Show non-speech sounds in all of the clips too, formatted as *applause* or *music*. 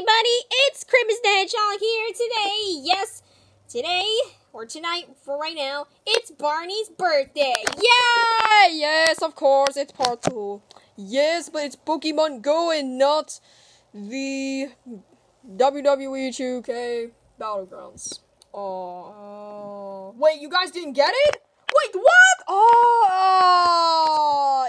everybody? It's the Hedgehog here today. Yes, today or tonight for right now, it's Barney's birthday. Yeah, yes, of course, it's part two. Yes, but it's Pokemon Go and not the WWE 2K Battlegrounds. Oh, wait, you guys didn't get it? Wait, what? Oh,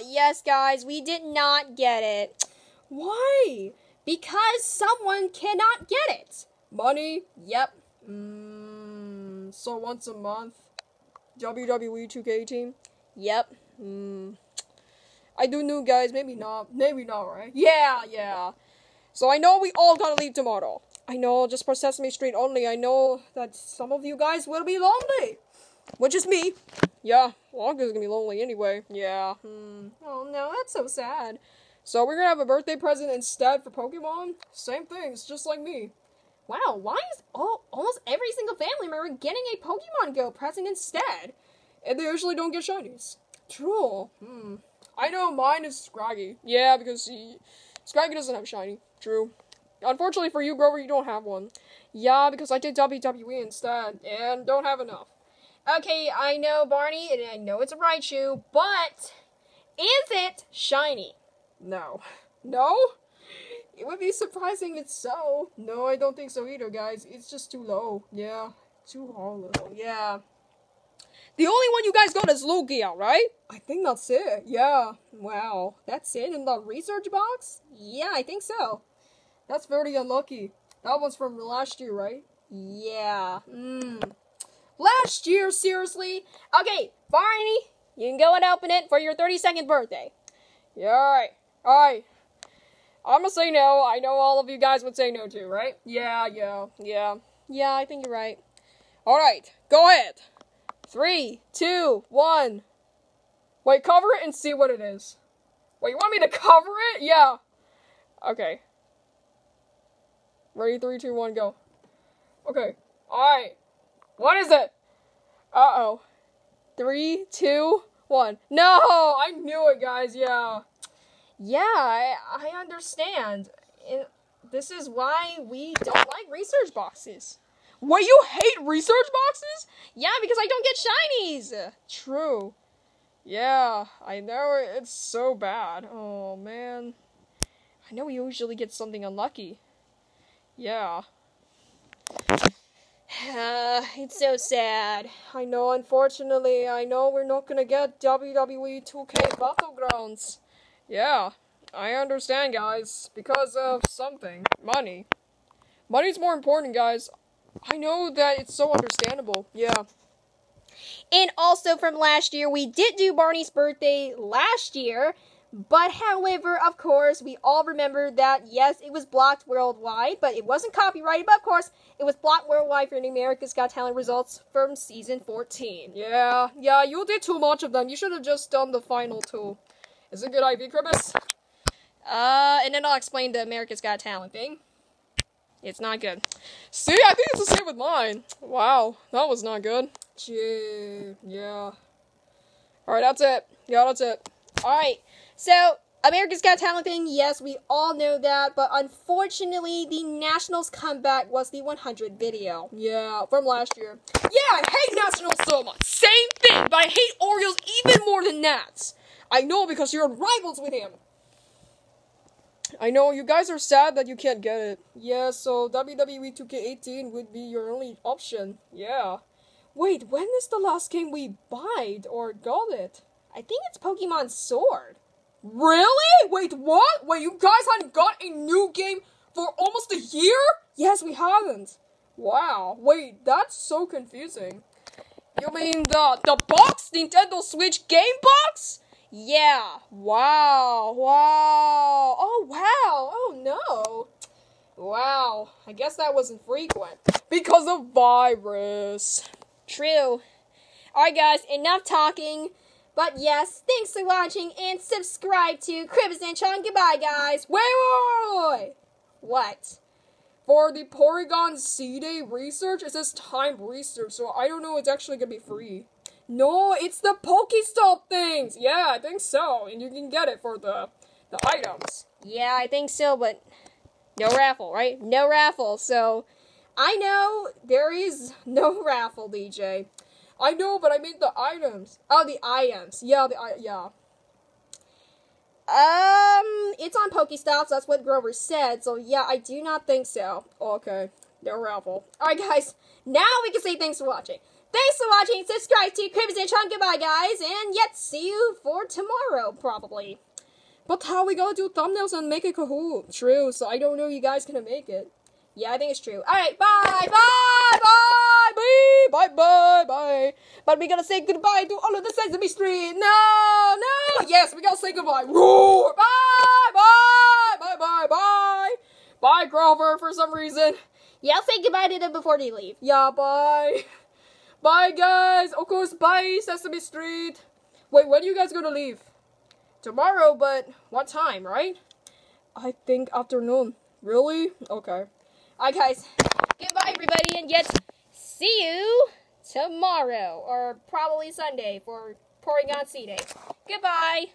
yes, guys, we did not get it. Why? Because someone cannot get it. Money? Yep. Mm, so once a month? WWE 2K team? Yep. Mm. I do know, guys. Maybe not. Maybe not, right? Yeah, yeah. So I know we all gotta leave tomorrow. I know, just for Sesame Street only. I know that some of you guys will be lonely. Which is me. Yeah, Wonka's gonna be lonely anyway. Yeah. Hmm. Oh no, that's so sad. So we're gonna have a birthday present instead for Pokemon? Same thing, it's just like me. Wow, why is all, almost every single family member getting a Pokemon Go present instead? And they usually don't get shinies. True. Hmm. I know mine is Scraggy. Yeah, because he, Scraggy doesn't have shiny. True. Unfortunately for you, Grover, you don't have one. Yeah, because I did WWE instead, and don't have enough. Okay, I know, Barney, and I know it's a Raichu, but is it shiny? No. No? It would be surprising if so. No, I don't think so either, guys. It's just too low. Yeah. Too low. Yeah. The only one you guys got is Lugia, right? I think that's it. Yeah. Wow. That's it in the research box? Yeah, I think so. That's very unlucky. That one's from last year, right? Yeah. Hmm. Last year, seriously? Okay, Barney, you can go and open it for your 32nd birthday. Yeah, alright. Alright. I'm gonna say no. I know all of you guys would say no too, right? Yeah, yeah, yeah. Yeah, I think you're right. Alright, go ahead. Three, two, one. Wait, cover it and see what it is. Wait, you want me to cover it? Yeah. Okay. Ready, three, two, one, go. Okay. Alright. What is it? Uh oh. Three, two, one. No! I knew it, guys, yeah. Yeah, I, I understand. It, this is why we don't like research boxes. Wait, you hate research boxes? Yeah, because I don't get shinies. True. Yeah, I know it's so bad. Oh man. I know we usually get something unlucky. Yeah. Uh, *sighs* it's so sad. I know, unfortunately, I know we're not gonna get WWE 2K Battlegrounds. Yeah, I understand, guys. Because of something. Money. Money's more important, guys. I know that it's so understandable. Yeah. And also from last year, we did do Barney's birthday last year. But however, of course, we all remember that yes, it was blocked worldwide, but it wasn't copyrighted. But of course, it was blocked worldwide for the America's Got Talent results from season 14. Yeah, yeah, you did too much of them. You should have just done the final two. Is it a good idea, Cribes? Uh, and then I'll explain the America's Got Talent thing. It's not good. See, I think it's the same with mine. Wow, that was not good. Gee, yeah. Alright, that's it. Yeah, that's it. Alright, so America's Got Talent thing, yes, we all know that, but unfortunately, the Nationals comeback was the 100 video. Yeah, from last year. Yeah, I hate Nationals so much. Same thing, but I hate Orioles even more than Nats. I know because you're rivals with him. I know you guys are sad that you can't get it. Yeah, so WWE 2K18 would be your only option. Yeah. Wait, when is the last game we bought or got it? I think it's Pokemon Sword. Really? Wait, what? Wait, you guys hadn't got a new game for almost a year? Yes, we haven't. Wow. Wait, that's so confusing. You mean the the box Nintendo Switch game box? Yeah. Wow. Wow. Oh, wow. Oh, no. Wow. I guess that wasn't frequent. Because of virus. True. Alright, guys, enough talking. But yes, thanks for watching and subscribe to Cribes and Sean. Goodbye, guys. Wait, wait, wait, wait. What? For the Porygon C Day research, it says timed research, so I don't know it's actually gonna be free. No, it's the Pokestop things. Yeah, I think so, and you can get it for the the items. Yeah, I think so, but no raffle, right? No raffle. So I know there is *laughs* no raffle, DJ. I know, but I mean the items. Oh, the items. Yeah, the I yeah. Um, it's on Pokestops. That's what Grover said. So yeah, I do not think so. Okay, no raffle. All right, guys. Now we can say thanks for watching. Thanks for watching. Subscribe to Crimson Chun. Goodbye, guys, and yet see you for tomorrow, probably. But how we gonna do thumbnails and make a Kahoot? True. So I don't know you guys gonna make it. Yeah, I think it's true. All right, bye, bye, bye, bye, bye, bye, bye. But we gotta say goodbye to all of the Sesame Street. No, no. Yes, we gotta say goodbye. Roar. Bye, bye, bye, bye, bye. Bye, Grover. For some reason. Yeah, I'll say goodbye to them before they leave. Yeah, bye. Bye, guys. Of course, bye, Sesame Street. Wait, when are you guys gonna leave? Tomorrow, but what time, right? I think afternoon. Really? Okay. Alright, guys. Goodbye, everybody, and yet see you tomorrow, or probably Sunday for Porygon C Day. Goodbye.